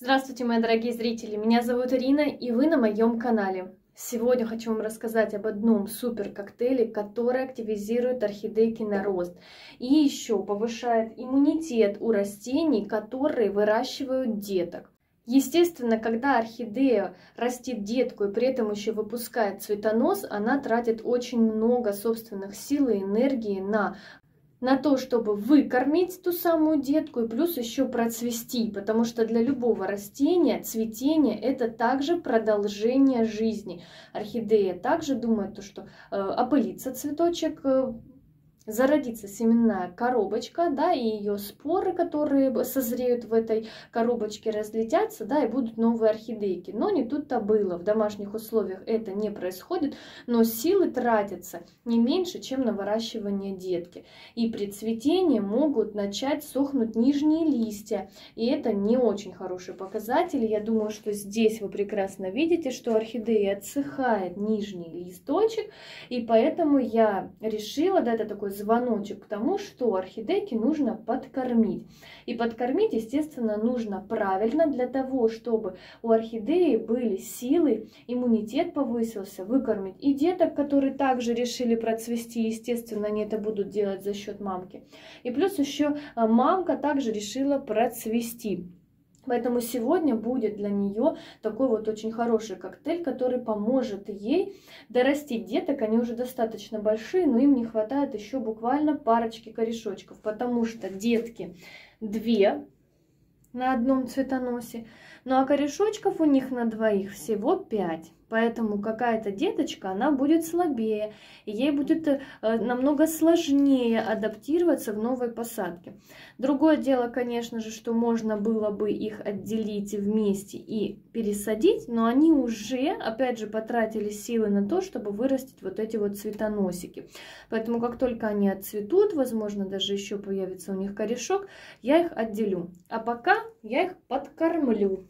Здравствуйте, мои дорогие зрители! Меня зовут Ирина, и вы на моем канале. Сегодня хочу вам рассказать об одном супер коктейле, который активизирует орхидейки на рост и еще повышает иммунитет у растений, которые выращивают деток. Естественно, когда орхидея растит детку и при этом еще выпускает цветонос, она тратит очень много собственных сил и энергии на на то, чтобы выкормить ту самую детку и плюс еще процвести, потому что для любого растения цветение это также продолжение жизни. Орхидея также думает, то, что э, опылится цветочек, э, зародится семенная коробочка, да, и ее споры, которые созреют в этой коробочке, разлетятся, да, и будут новые орхидейки. Но не тут-то было. В домашних условиях это не происходит, но силы тратятся не меньше, чем на выращивание детки. И при цветении могут начать сохнуть нижние листья, и это не очень хороший показатель. Я думаю, что здесь вы прекрасно видите, что орхидея отсыхает нижний листочек, и поэтому я решила, да, это такой звоночек к тому, что орхидейки нужно подкормить. И подкормить, естественно, нужно правильно для того, чтобы у орхидеи были силы, иммунитет повысился, выкормить и деток, которые также решили процвести, естественно, они это будут делать за счет мамки. И плюс еще а, мамка также решила процвести. Поэтому сегодня будет для нее такой вот очень хороший коктейль, который поможет ей дорастить деток. Они уже достаточно большие, но им не хватает еще буквально парочки корешочков, потому что детки две на одном цветоносе, ну а корешочков у них на двоих всего пять. Поэтому какая-то деточка, она будет слабее, ей будет э, намного сложнее адаптироваться в новой посадке. Другое дело, конечно же, что можно было бы их отделить вместе и пересадить, но они уже, опять же, потратили силы на то, чтобы вырастить вот эти вот цветоносики. Поэтому как только они отцветут, возможно, даже еще появится у них корешок, я их отделю. А пока я их подкормлю.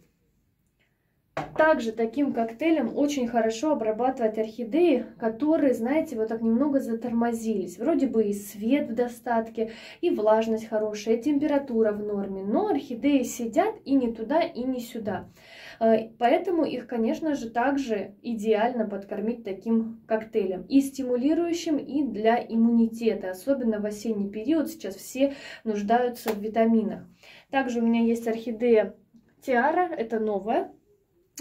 Также таким коктейлем очень хорошо обрабатывать орхидеи, которые, знаете, вот так немного затормозились. Вроде бы и свет в достатке, и влажность хорошая, и температура в норме, но орхидеи сидят и не туда, и не сюда. Э, поэтому их, конечно же, также идеально подкормить таким коктейлем. И стимулирующим, и для иммунитета. Особенно в осенний период сейчас все нуждаются в витаминах. Также у меня есть орхидея Тиара, это новая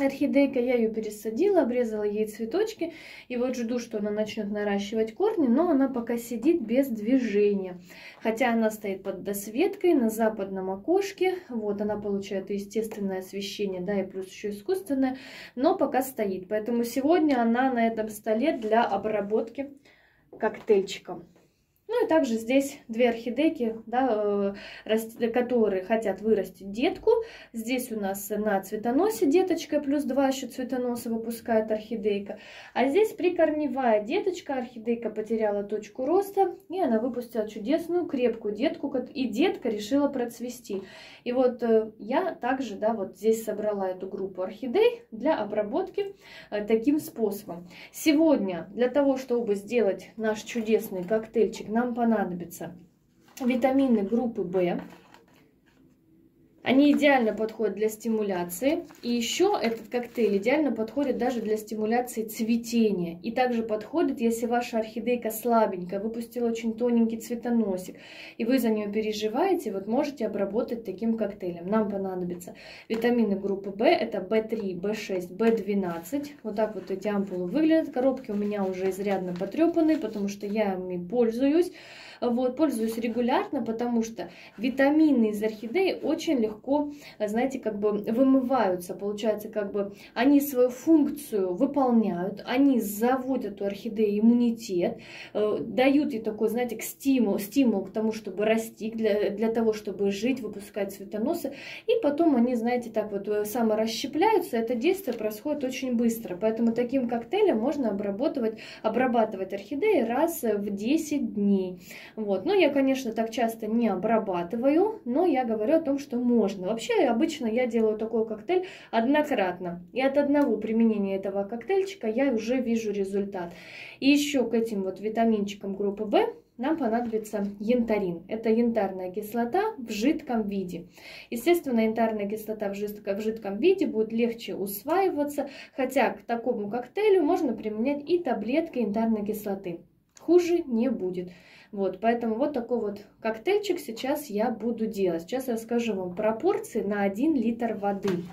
орхидейка, я ее пересадила, обрезала ей цветочки, и вот жду, что она начнет наращивать корни, но она пока сидит без движения. Хотя она стоит под досветкой на западном окошке, вот она получает естественное освещение, да, и плюс еще искусственное, но пока стоит. Поэтому сегодня она на этом столе для обработки коктейльчиком. Также здесь две орхидейки, да, э, которые хотят вырастить детку. Здесь у нас на цветоносе деточка, плюс два еще цветоноса выпускает орхидейка. А здесь прикорневая деточка, орхидейка потеряла точку роста, и она выпустила чудесную крепкую детку, и детка решила процвести. И вот э, я также, да, вот здесь собрала эту группу орхидей для обработки э, таким способом. Сегодня для того, чтобы сделать наш чудесный коктейльчик нам понадобится. Витамины группы В, они идеально подходят для стимуляции. И еще этот коктейль идеально подходит даже для стимуляции цветения. И также подходит, если ваша орхидейка слабенькая, выпустила очень тоненький цветоносик, и вы за нее переживаете, вот можете обработать таким коктейлем. Нам понадобятся витамины группы В, это В3, В6, В12. Вот так вот эти ампулы выглядят. Коробки у меня уже изрядно потрепаны, потому что я ими пользуюсь. Вот, пользуюсь регулярно, потому что витамины из орхидеи очень легко, знаете, как бы вымываются. Получается, как бы они свою функцию выполняют, они заводят у орхидеи иммунитет, э, дают ей такой, знаете, стимул, стимул к тому, чтобы расти, для, для того, чтобы жить, выпускать цветоносы. И потом они, знаете, так вот э, саморасщепляются. Это действие происходит очень быстро. Поэтому таким коктейлем можно обрабатывать, обрабатывать орхидеи раз в 10 дней. Вот. Но я, конечно, так часто не обрабатываю, но я говорю о том, что можно. Вообще, обычно я делаю такой коктейль однократно. И от одного применения этого коктейльчика я уже вижу результат. И еще к этим вот витаминчикам группы В нам понадобится янтарин. Это янтарная кислота в жидком виде. Естественно, янтарная кислота в жидком, в жидком виде будет легче усваиваться, хотя к такому коктейлю можно применять и таблетки янтарной кислоты. Хуже не будет. Вот, поэтому вот такой вот коктейльчик сейчас я буду делать. Сейчас расскажу вам пропорции на 1 литр воды.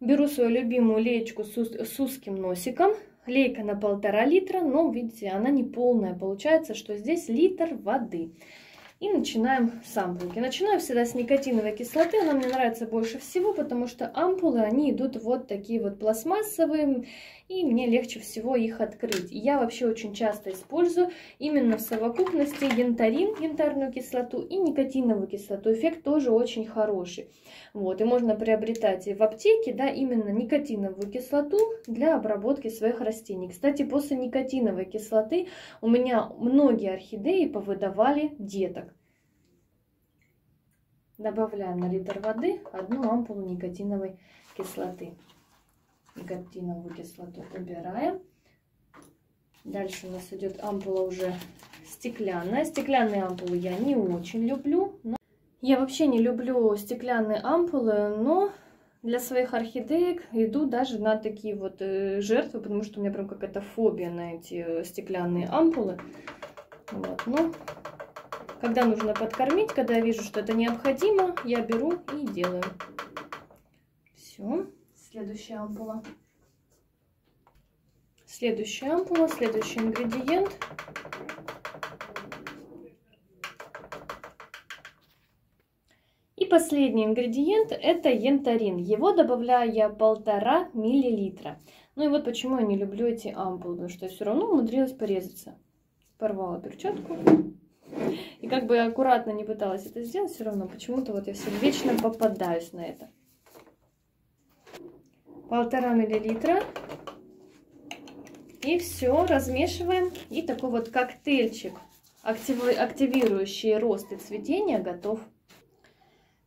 Беру свою любимую леечку с, с узким носиком. Лейка на полтора литра, но, видите, она не полная. Получается, что здесь литр воды. И начинаем с ампулки. Начинаю всегда с никотиновой кислоты. Она мне нравится больше всего, потому что ампулы, они идут вот такие вот пластмассовые. И мне легче всего их открыть. Я вообще очень часто использую именно в совокупности янтарин, янтарную кислоту и никотиновую кислоту. Эффект тоже очень хороший. Вот, и можно приобретать и в аптеке, да, именно никотиновую кислоту для обработки своих растений. Кстати, после никотиновой кислоты у меня многие орхидеи повыдавали деток. Добавляем на литр воды одну ампулу никотиновой кислоты. Никотиновую кислоту убираем. Дальше у нас идет ампула уже стеклянная. Стеклянные ампулы я не очень люблю. Но... Я вообще не люблю стеклянные ампулы, но для своих орхидеек иду даже на такие вот э, жертвы, потому что у меня прям какая-то фобия на эти э, стеклянные ампулы. Вот, но когда нужно подкормить, когда я вижу, что это необходимо, я беру и делаю. Все. Следующая ампула. Следующая ампула, следующий ингредиент. И последний ингредиент это янтарин. Его добавляю я полтора миллилитра. Ну и вот почему я не люблю эти ампулы, потому что я все равно умудрилась порезаться. Порвала перчатку. И как бы я аккуратно не пыталась это сделать, все равно почему-то вот я все вечно попадаюсь на это. Полтора миллилитра. И все, размешиваем. И такой вот коктейльчик, активирующий рост и цветение, готов.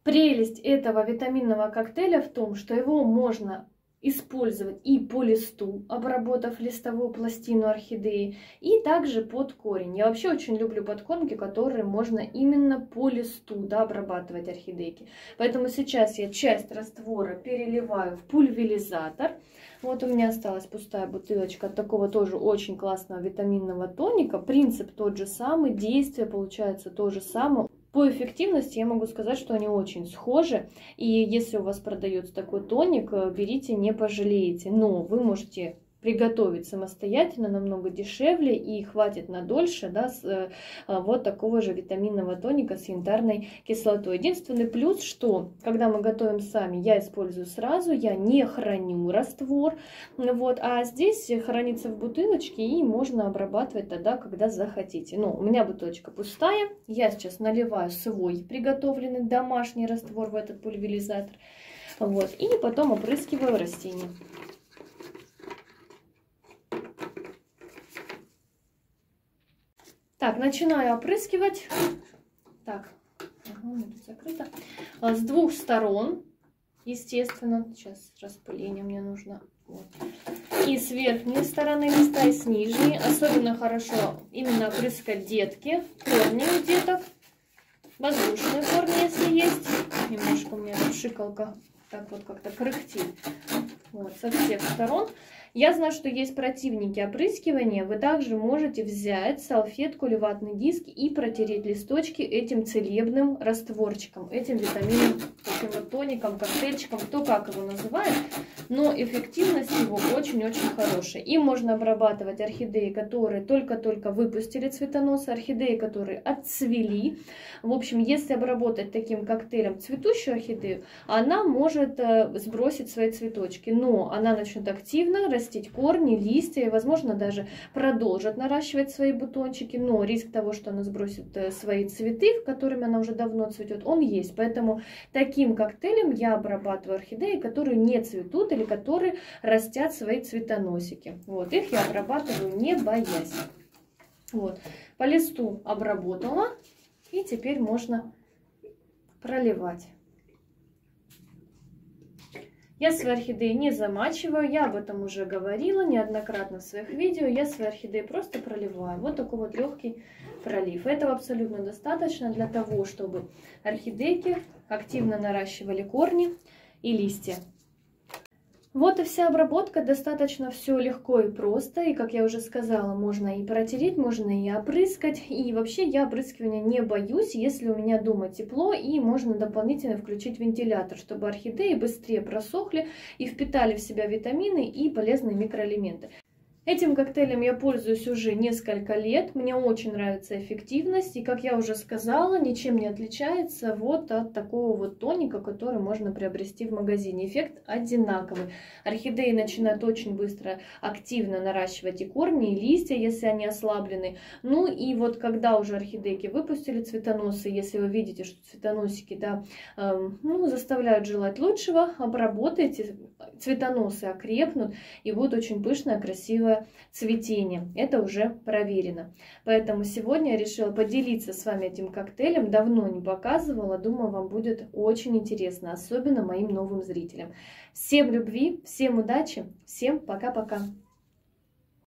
Прелесть этого витаминного коктейля в том, что его можно использовать и по листу, обработав листовую пластину орхидеи, и также под корень. Я вообще очень люблю подкормки, которые можно именно по листу да, обрабатывать орхидейки. Поэтому сейчас я часть раствора переливаю в пульверизатор. Вот у меня осталась пустая бутылочка от такого тоже очень классного витаминного тоника. Принцип тот же самый, действие получается то же самое. По эффективности я могу сказать, что они очень схожи. И если у вас продается такой тоник, э, берите, не пожалеете. Но вы можете приготовить самостоятельно намного дешевле и хватит на дольше да, с, э, вот такого же витаминного тоника с янтарной кислотой. Единственный плюс, что когда мы готовим сами, я использую сразу, я не храню раствор, вот, а здесь хранится в бутылочке и можно обрабатывать тогда, когда захотите. Но у меня бутылочка пустая, я сейчас наливаю свой приготовленный домашний раствор в этот пульверизатор, вот, и потом опрыскиваю растения. Так, начинаю опрыскивать. Так, закрыто. А, с двух сторон, естественно. Сейчас распыление мне нужно. Вот. И с верхней стороны листа, и с нижней. Особенно хорошо именно опрыскать детки, корни у деток. Воздушные корни, если есть. Немножко у меня тут шикалка так вот как-то кряхтит. Вот, со всех сторон. Я знаю, что есть противники опрыскивания. Вы также можете взять салфетку или ватный диск и протереть листочки этим целебным растворчиком, этим витаминным таким вот тоником, коктейльчиком, кто как его называет. Но эффективность его очень-очень хорошая. Им можно обрабатывать орхидеи, которые только-только выпустили цветоносы, орхидеи, которые отцвели. В общем, если обработать таким коктейлем цветущую орхидею, она может э, сбросить свои цветочки. Но она начнет активно растить корни, листья и, возможно, даже продолжит наращивать свои бутончики, но риск того, что она сбросит э, свои цветы, которыми она уже давно цветет, он есть. Поэтому таким коктейлем я обрабатываю орхидеи, которые не цветут или которые растят свои цветоносики. Вот, их я обрабатываю не боясь. Вот, по листу обработала, и теперь можно проливать. Я свои орхидеи не замачиваю, я об этом уже говорила неоднократно в своих видео. Я свои орхидеи просто проливаю. Вот такой вот легкий пролив. Этого абсолютно достаточно для того, чтобы орхидейки активно наращивали корни и листья. Вот и вся обработка, достаточно все легко и просто, и как я уже сказала, можно и протереть, можно и опрыскать, и вообще я опрыскивания не боюсь, если у меня дома тепло, и можно дополнительно включить вентилятор, чтобы орхидеи быстрее просохли и впитали в себя витамины и полезные микроэлементы. Этим коктейлем я пользуюсь уже несколько лет, мне очень нравится эффективность, и, как я уже сказала, ничем не отличается вот от такого вот тоника, который можно приобрести в магазине. Эффект одинаковый. Орхидеи начинают очень быстро активно наращивать и корни, и листья, если они ослаблены. Ну и вот когда уже орхидейки выпустили цветоносы, если вы видите, что цветоносики да, эм, ну, заставляют желать лучшего, обработайте, цветоносы окрепнут и будет очень пышная, красивая красивое цветение. Это уже проверено. Поэтому сегодня я решила поделиться с вами этим коктейлем. Давно не показывала, думаю, вам будет очень интересно, особенно моим новым зрителям. Всем любви, всем удачи, всем пока-пока.